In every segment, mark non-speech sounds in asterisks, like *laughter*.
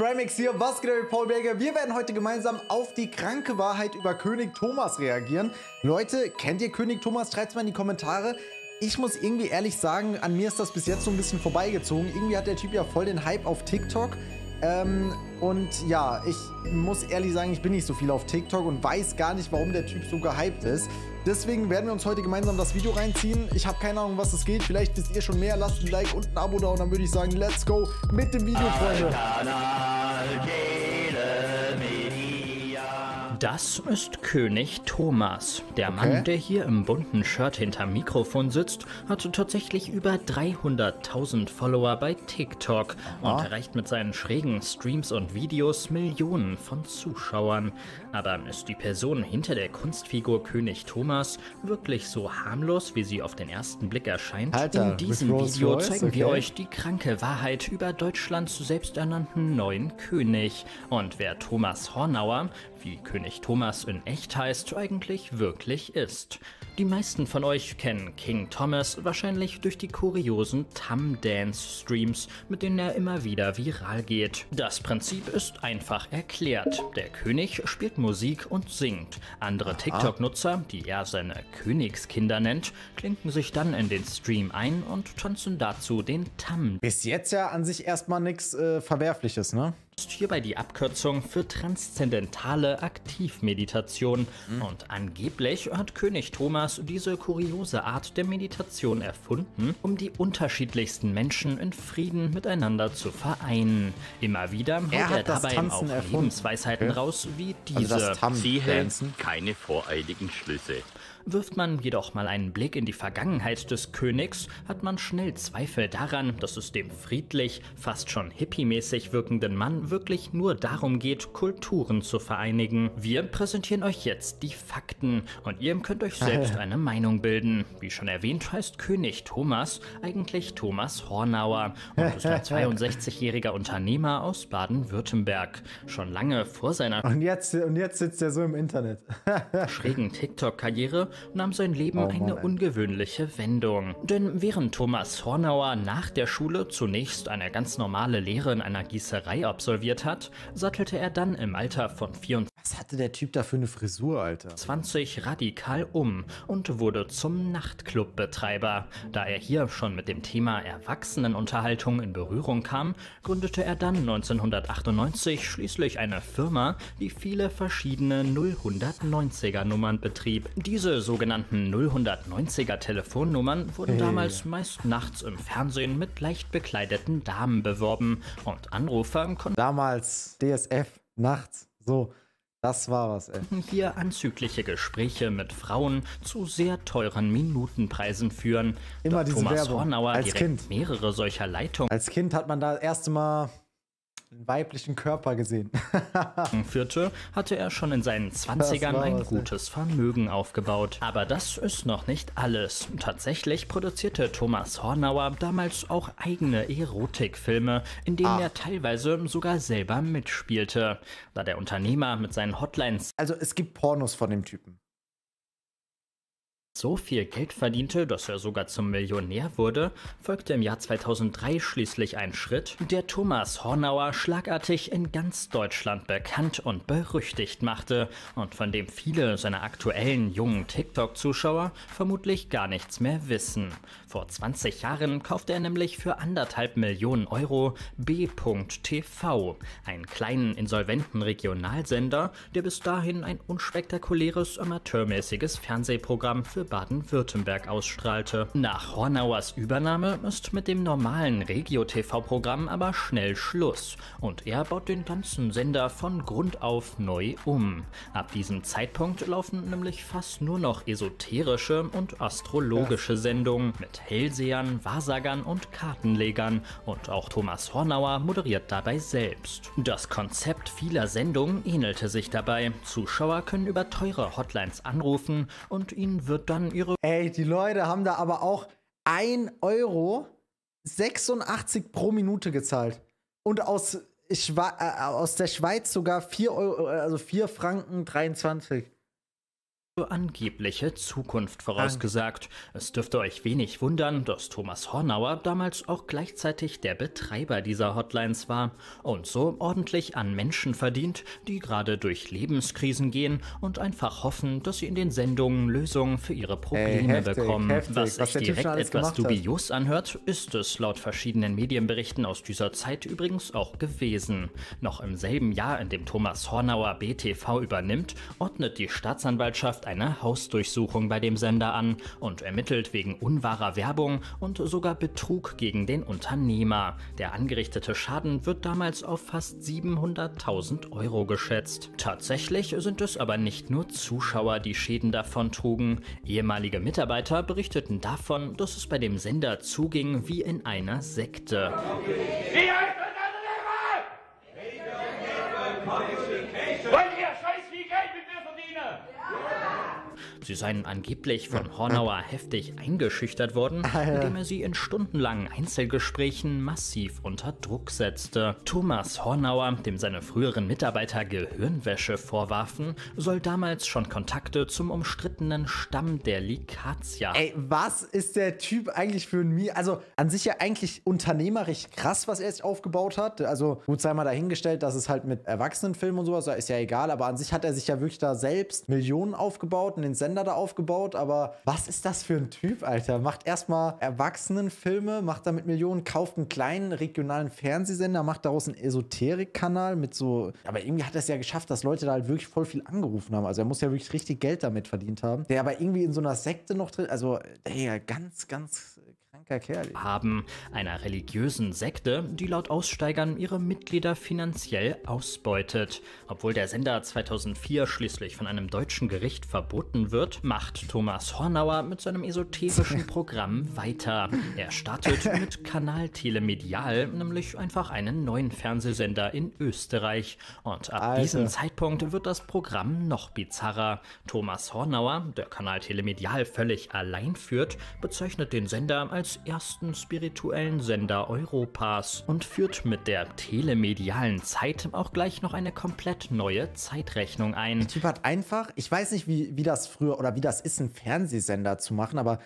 Crimex hier, was geht Paul Berger? Wir werden heute gemeinsam auf die kranke Wahrheit über König Thomas reagieren. Leute, kennt ihr König Thomas? Schreibt es mal in die Kommentare. Ich muss irgendwie ehrlich sagen, an mir ist das bis jetzt so ein bisschen vorbeigezogen. Irgendwie hat der Typ ja voll den Hype auf TikTok. Ähm, und ja, ich muss ehrlich sagen, ich bin nicht so viel auf TikTok und weiß gar nicht, warum der Typ so gehypt ist. Deswegen werden wir uns heute gemeinsam das Video reinziehen. Ich habe keine Ahnung, was es geht. Vielleicht wisst ihr schon mehr. Lasst ein Like und ein Abo da und dann würde ich sagen, let's go mit dem Video, Freunde. Das ist König Thomas. Der Okay. Mann, der hier im bunten Shirt hinterm Mikrofon sitzt, hat tatsächlich über 300.000 Follower bei TikTok und erreicht mit seinen schrägen Streams und Videos Millionen von Zuschauern. Aber ist die Person hinter der Kunstfigur König Thomas wirklich so harmlos, wie sie auf den ersten Blick erscheint? Alter, In diesem Video zeigen wir Okay. euch die kranke Wahrheit über Deutschlands selbsternannten neuen König und wer Thomas Hornauer, wie König Thomas in echt heißt, eigentlich wirklich ist. Die meisten von euch kennen King Thomas wahrscheinlich durch die kuriosen Tum-Dance-Streams, mit denen er immer wieder viral geht. Das Prinzip ist einfach erklärt. Der König spielt Musik und singt. Andere TikTok-Nutzer, die er seine Königskinder nennt, klinken sich dann in den Stream ein und tanzen dazu den Tam Bis jetzt ja an sich erstmal nichts äh, Verwerfliches, ne? Ist hierbei die Abkürzung für transzendentale Aktivmeditation. Mhm. Und angeblich hat König Thomas diese kuriose Art der Meditation erfunden, um die unterschiedlichsten Menschen in Frieden miteinander zu vereinen. Immer wieder haut Er er, dabei auch erfunden. Lebensweisheiten Okay. raus wie Also diese. Tam Siehe Dancen. keine voreiligen Schlüsse. Wirft man jedoch mal einen Blick in die Vergangenheit des Königs, hat man schnell Zweifel daran, dass es dem friedlich, fast schon hippiemäßig wirkenden Mann wirklich nur darum geht, Kulturen zu vereinigen. Wir präsentieren euch jetzt die Fakten und ihr könnt euch selbst *laughs* eine Meinung bilden. Wie schon erwähnt, heißt König Thomas eigentlich Thomas Hornauer und ist ein *laughs* 62-jähriger Unternehmer aus Baden-Württemberg. Schon lange vor seiner Und jetzt, und jetzt sitzt er so im Internet. *laughs* schrägen TikTok-Karriere nahm sein Leben Oh eine ungewöhnliche Wendung. Denn während Thomas Hornauer nach der Schule zunächst eine ganz normale Lehre in einer Gießerei absolviert hat, sattelte er dann im Alter von 24 Was hatte der Typ da für eine Frisur, Alter? 20 radikal um und wurde zum Nachtclubbetreiber. Da er hier schon mit dem Thema Erwachsenenunterhaltung in Berührung kam, gründete er dann 1998 schließlich eine Firma, die viele verschiedene 090er Nummern betrieb. Diese sogenannten 090er Telefonnummern wurden Hey. damals meist nachts im Fernsehen mit leicht bekleideten Damen beworben und Anrufer konnten Damals DSF, nachts, so. Das war was, ey. hier anzügliche Gespräche mit Frauen zu sehr teuren Minutenpreisen führen. Immer Da diese Thomas Werbung. Hornauer Als direkt Kind. mehrere solcher Leitungen Als Kind hat man da das erste Mal einen weiblichen Körper gesehen. *laughs* führte, hatte er schon in seinen 20ern war ein gutes Vermögen aufgebaut. Aber das ist noch nicht alles. Tatsächlich produzierte Thomas Hornauer damals auch eigene Erotikfilme, in denen Ah. er teilweise sogar selber mitspielte. Da der Unternehmer mit seinen Hotlines Also es gibt Pornos von dem Typen. So viel Geld verdiente, dass er sogar zum Millionär wurde, folgte im Jahr 2003 schließlich ein Schritt, der Thomas Hornauer schlagartig in ganz Deutschland bekannt und berüchtigt machte und von dem viele seiner aktuellen jungen TikTok-Zuschauer vermutlich gar nichts mehr wissen. Vor 20 Jahren kaufte er nämlich für anderthalb Millionen Euro B.TV, einen kleinen insolventen Regionalsender, der bis dahin ein unspektakuläres amateurmäßiges Fernsehprogramm für Baden-Württemberg ausstrahlte. Nach Hornauers Übernahme ist mit dem normalen Regio-TV-Programm aber schnell Schluss und er baut den ganzen Sender von Grund auf neu um. Ab diesem Zeitpunkt laufen nämlich fast nur noch esoterische und astrologische Sendungen mit Hellsehern, Wahrsagern und Kartenlegern und auch Thomas Hornauer moderiert dabei selbst. Das Konzept vieler Sendungen ähnelte sich dabei. Zuschauer können über teure Hotlines anrufen und ihnen wird dann ihre Ey, die Leute haben da aber auch 1 Euro 86 pro Minute gezahlt. Und aus, Schwa äh, aus der Schweiz sogar 4 Euro, also 4 Franken 23. angebliche Zukunft vorausgesagt. Es dürfte euch wenig wundern, dass Thomas Hornauer damals auch gleichzeitig der Betreiber dieser Hotlines war und so ordentlich an Menschen verdient, die gerade durch Lebenskrisen gehen und einfach hoffen, dass sie in den Sendungen Lösungen für ihre Probleme Ey, heftig, bekommen. heftig, was sich direkt etwas gemacht hat. dubios anhört, ist es laut verschiedenen Medienberichten aus dieser Zeit übrigens auch gewesen. Noch im selben Jahr, in dem Thomas Hornauer BTV übernimmt, ordnet die Staatsanwaltschaft eine Hausdurchsuchung bei dem Sender an und ermittelt wegen unwahrer Werbung und sogar Betrug gegen den Unternehmer. Der angerichtete Schaden wird damals auf fast 700.000 Euro geschätzt. Tatsächlich sind es aber nicht nur Zuschauer, die Schäden davon trugen. Ehemalige Mitarbeiter berichteten davon, dass es bei dem Sender zuging wie in einer Sekte. Wie heißt das andere Lehrer? Wollt ihr scheiß viel Geld mit mir verdienen? Sie seien angeblich von Hornauer heftig eingeschüchtert worden, indem er sie in stundenlangen Einzelgesprächen massiv unter Druck setzte. Thomas Hornauer, dem seine früheren Mitarbeiter Gehirnwäsche vorwarfen, soll damals schon Kontakte zum umstrittenen Stamm der Likatia Ey, was ist der Typ eigentlich für ein Mi? Also an sich ja eigentlich unternehmerisch krass, was er sich aufgebaut hat. Also gut sei mal dahingestellt, dass es halt mit Erwachsenenfilmen und sowas, ist ja egal, aber an sich hat er sich ja wirklich da selbst Millionen aufgebaut und den Sender da aufgebaut. Aber was ist das für ein Typ, Alter? Macht erstmal Erwachsenenfilme, macht damit Millionen, kauft einen kleinen regionalen Fernsehsender, macht daraus einen Esoterik-Kanal mit so. Aber irgendwie hat er es ja geschafft, dass Leute da halt wirklich voll viel angerufen haben. Also er muss ja wirklich richtig Geld damit verdient haben. Der aber irgendwie in so einer Sekte noch drin. Also, ey, ganz, ganz Kerl. haben, einer religiösen Sekte, die laut Aussteigern ihre Mitglieder finanziell ausbeutet. Obwohl der Sender 2004 schließlich von einem deutschen Gericht verboten wird, macht Thomas Hornauer mit seinem esoterischen *laughs* Programm weiter. Er startet mit Kanal Telemedial, nämlich einfach einen neuen Fernsehsender in Österreich. Und ab Alter. diesem Zeitpunkt wird das Programm noch bizarrer. Thomas Hornauer, der Kanal Telemedial völlig allein führt, bezeichnet den Sender als ersten spirituellen Sender Europas und führt mit der telemedialen Zeit auch gleich noch eine komplett neue Zeitrechnung ein. Der Typ hat einfach, ich weiß nicht, wie, wie das früher oder wie das ist, einen Fernsehsender zu machen, aber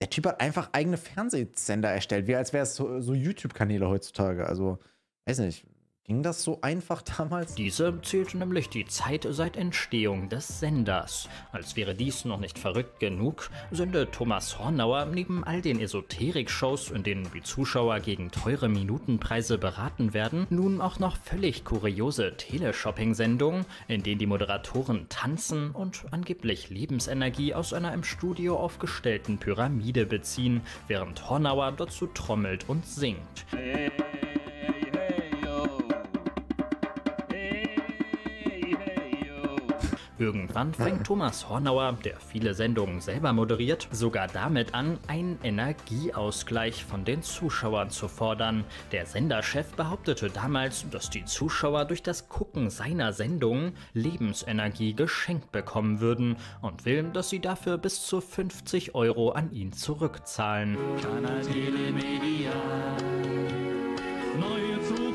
der Typ hat einfach eigene Fernsehsender erstellt, wie als wäre es so, so YouTube-Kanäle heutzutage. Also, weiß nicht, ging das so einfach *laughs* damals? Diese zählte nämlich die Zeit seit Entstehung des Senders. Als wäre dies noch nicht verrückt genug, sendet Thomas Hornauer neben all den Esoterik-Shows, in denen die Zuschauer gegen teure Minutenpreise beraten werden, nun auch noch völlig kuriose Teleshopping-Sendungen, in denen die Moderatoren tanzen und angeblich Lebensenergie aus einer im Studio aufgestellten Pyramide beziehen, während Hornauer dazu trommelt und singt. Irgendwann fängt Thomas Hornauer, der viele Sendungen selber moderiert, sogar damit an, einen Energieausgleich von den Zuschauern zu fordern. Der Senderchef behauptete damals, dass die Zuschauer durch das Gucken seiner Sendungen Lebensenergie geschenkt bekommen würden und will, dass sie dafür bis zu 50 Euro an ihn zurückzahlen.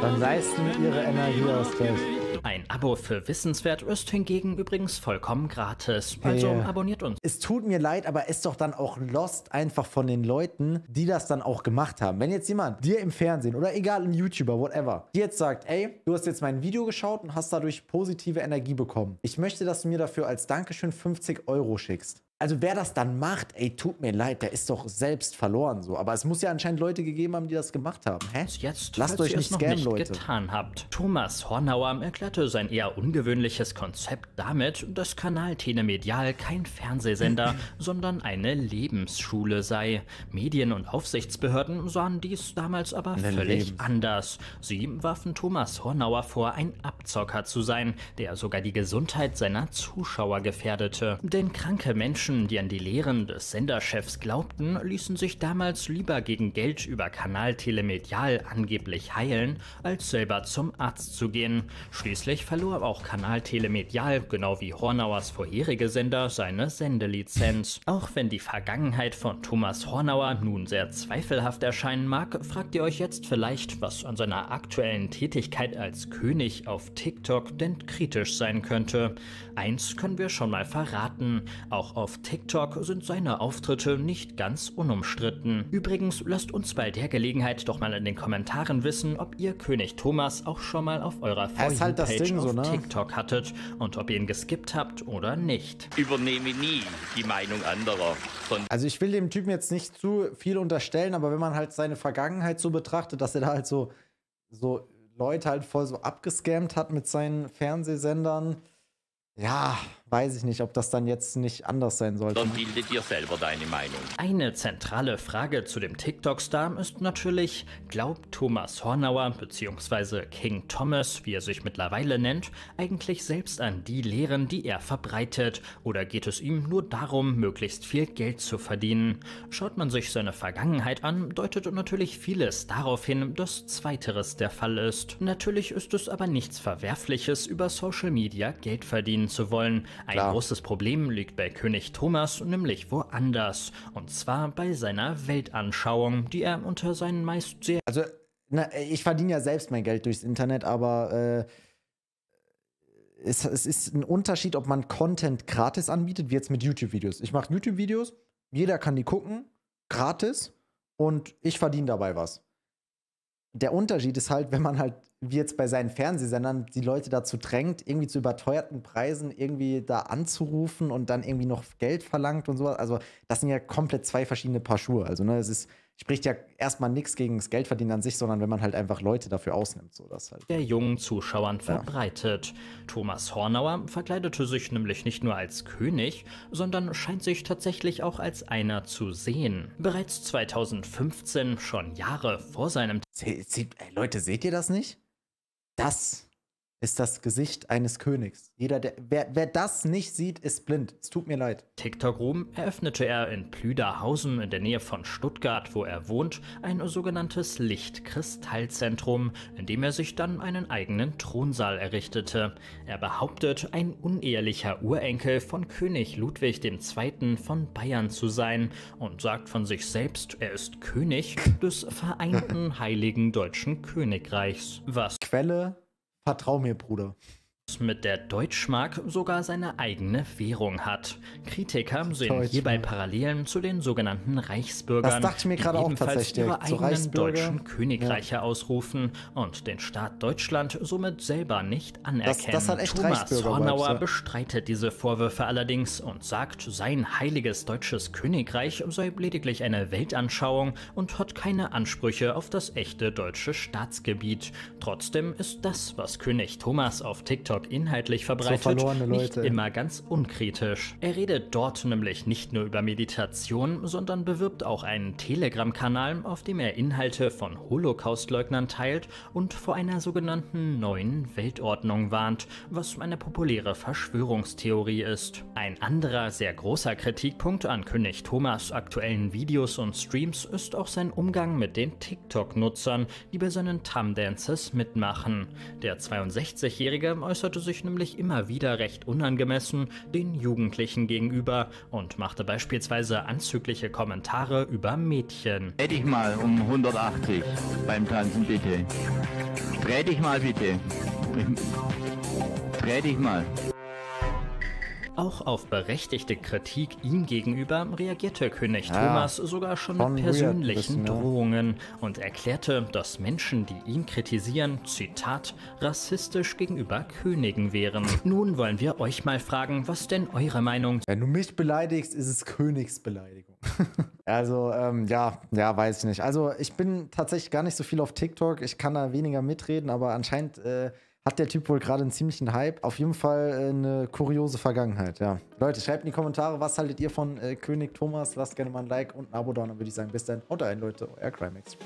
Dann leisten ihre Energieausgleich. Ein Abo für Wissenswert ist hingegen übrigens vollkommen gratis. Also Ja. abonniert uns. Es tut mir leid, aber ist doch dann auch lost einfach von den Leuten, die das dann auch gemacht haben. Wenn jetzt jemand dir im Fernsehen oder egal ein YouTuber, whatever, dir jetzt sagt, ey, du hast jetzt mein Video geschaut und hast dadurch positive Energie bekommen. Ich möchte, dass du mir dafür als Dankeschön 50 Euro schickst. Also wer das dann macht, ey, tut mir leid, der ist doch selbst verloren so. Aber es muss ja anscheinend Leute gegeben haben, die das gemacht haben. Hä? Jetzt, Lasst euch nicht scammen, nicht Leute. getan habt. Thomas Hornauer erklärte sein eher ungewöhnliches Konzept damit, dass Kanal Telemedial kein Fernsehsender, *laughs* sondern eine Lebensschule sei. Medien- und Aufsichtsbehörden sahen dies damals aber Eine völlig Lebens- anders. Sie warfen Thomas Hornauer vor, ein Abzocker zu sein, der sogar die Gesundheit seiner Zuschauer gefährdete. Denn kranke Menschen Menschen, die an die Lehren des Senderchefs glaubten, ließen sich damals lieber gegen Geld über Kanal Telemedial angeblich heilen, als selber zum Arzt zu gehen. Schließlich verlor auch Kanal Telemedial, genau wie Hornauers vorherige Sender, seine Sendelizenz. Auch wenn die Vergangenheit von Thomas Hornauer nun sehr zweifelhaft erscheinen mag, fragt ihr euch jetzt vielleicht, was an seiner aktuellen Tätigkeit als König auf TikTok denn kritisch sein könnte. Eins können wir schon mal verraten. Auch auf TikTok sind seine Auftritte nicht ganz unumstritten. Übrigens, lasst uns bei der Gelegenheit doch mal in den Kommentaren wissen, ob ihr König Thomas auch schon mal auf eurer ist halt Page Ding auf so, ne? TikTok hattet und ob ihr ihn geskippt habt oder nicht. Übernehme nie die Meinung anderer, Also ich will dem Typen jetzt nicht zu viel unterstellen, aber wenn man halt seine Vergangenheit so betrachtet, dass er da halt so, so Leute halt voll so abgescammt hat mit seinen Fernsehsendern, ja, weiß ich nicht, ob das dann jetzt nicht anders sein sollte. ne? bilde dir selber deine Meinung. Eine zentrale Frage zu dem TikTok-Star ist natürlich, glaubt Thomas Hornauer bzw. King Thomas, wie er sich mittlerweile nennt, eigentlich selbst an die Lehren, die er verbreitet, oder geht es ihm nur darum, möglichst viel Geld zu verdienen? Schaut man sich seine Vergangenheit an, deutet natürlich vieles darauf hin, dass zweiteres der Fall ist. Natürlich ist es aber nichts Verwerfliches, über Social Media Geld verdienen zu wollen. Ein Klar. großes Problem liegt bei König Thomas nämlich woanders. Und zwar bei seiner Weltanschauung, die er unter seinen meist sehr Also, na, ich verdiene ja selbst mein Geld durchs Internet, aber äh, es, es ist ein Unterschied, ob man Content gratis anbietet, wie jetzt mit YouTube-Videos. Ich mache YouTube-Videos, jeder kann die gucken, gratis, und ich verdiene dabei was. Der Unterschied ist halt, wenn man halt, wie jetzt bei seinen Fernsehsendern, die Leute dazu drängt, irgendwie zu überteuerten Preisen irgendwie da anzurufen und dann irgendwie noch Geld verlangt und sowas. Also, das sind ja komplett zwei verschiedene Paar Schuhe. Also, ne, es ist, spricht ja erstmal nichts gegen das Geldverdienen an sich, sondern wenn man halt einfach Leute dafür ausnimmt, so das halt. der jungen Zuschauern verbreitet. Thomas Hornauer verkleidete sich nämlich nicht nur als König, sondern scheint sich tatsächlich auch als einer zu sehen. Bereits 2015, schon Jahre vor seinem Se ey, Leute, seht ihr das nicht? Das ist das Gesicht eines Königs. Jeder, der, wer, wer das nicht sieht, ist blind. Es tut mir leid. TikTok-Ruhm eröffnete er in Plüderhausen in der Nähe von Stuttgart, wo er wohnt, ein sogenanntes Lichtkristallzentrum, in dem er sich dann einen eigenen Thronsaal errichtete. Er behauptet, ein unehelicher Urenkel von König Ludwig II. von Bayern zu sein und sagt von sich selbst, er ist König des Vereinten *laughs* Heiligen Deutschen Königreichs. Was Quelle, vertrau mir, Bruder. Mit der Deutschmark sogar seine eigene Währung hat. Kritiker sehen hierbei Parallelen zu den sogenannten Reichsbürgern, Das dachte ich mir die gerade auch ebenfalls ihre eigenen deutschen Königreiche ausrufen und den Staat Deutschland somit selber nicht anerkennen. das echt Thomas Hornauer ja. bestreitet diese Vorwürfe allerdings und sagt, sein heiliges deutsches Königreich sei lediglich eine Weltanschauung und hat keine Ansprüche auf das echte deutsche Staatsgebiet. Trotzdem ist das, was König Thomas auf TikTok inhaltlich verbreitet, verlorene nicht immer ganz unkritisch. Er redet dort nämlich nicht nur über Meditation, sondern bewirbt auch einen Telegram-Kanal, auf dem er Inhalte von Holocaustleugnern teilt und vor einer sogenannten neuen Weltordnung warnt, was eine populäre Verschwörungstheorie ist. Ein anderer sehr großer Kritikpunkt an König Thomas aktuellen Videos und Streams ist auch sein Umgang mit den TikTok-Nutzern, die bei seinen Tum-Dances mitmachen. Der 62-Jährige äußerte sich nämlich immer wieder recht unangemessen den Jugendlichen gegenüber und machte beispielsweise anzügliche Kommentare über Mädchen. Dreh dich mal um 180 beim Tanzen, bitte. Dreh dich mal, bitte. Dreh dich mal. Auch auf berechtigte Kritik ihm gegenüber reagierte König Ja, Thomas sogar schon mit persönlichen. Drohungen und erklärte, dass Menschen, die ihn kritisieren, Zitat, rassistisch gegenüber Königen wären. *laughs* Nun wollen wir euch mal fragen, was denn eure Meinung Wenn du mich beleidigst, ist es Königsbeleidigung. *laughs* also, ähm, ja, ja, weiß ich nicht. Also, ich bin tatsächlich gar nicht so viel auf TikTok. Ich kann da weniger mitreden, aber anscheinend äh, hat der Typ wohl gerade einen ziemlichen Hype. Auf jeden Fall äh, eine kuriose Vergangenheit, ja. Leute, schreibt in die Kommentare, was haltet ihr von äh, König Thomas? Lasst gerne mal ein Like und ein Abo da, und dann würde ich sagen, bis dann. Haut rein, Leute. Euer Crimex.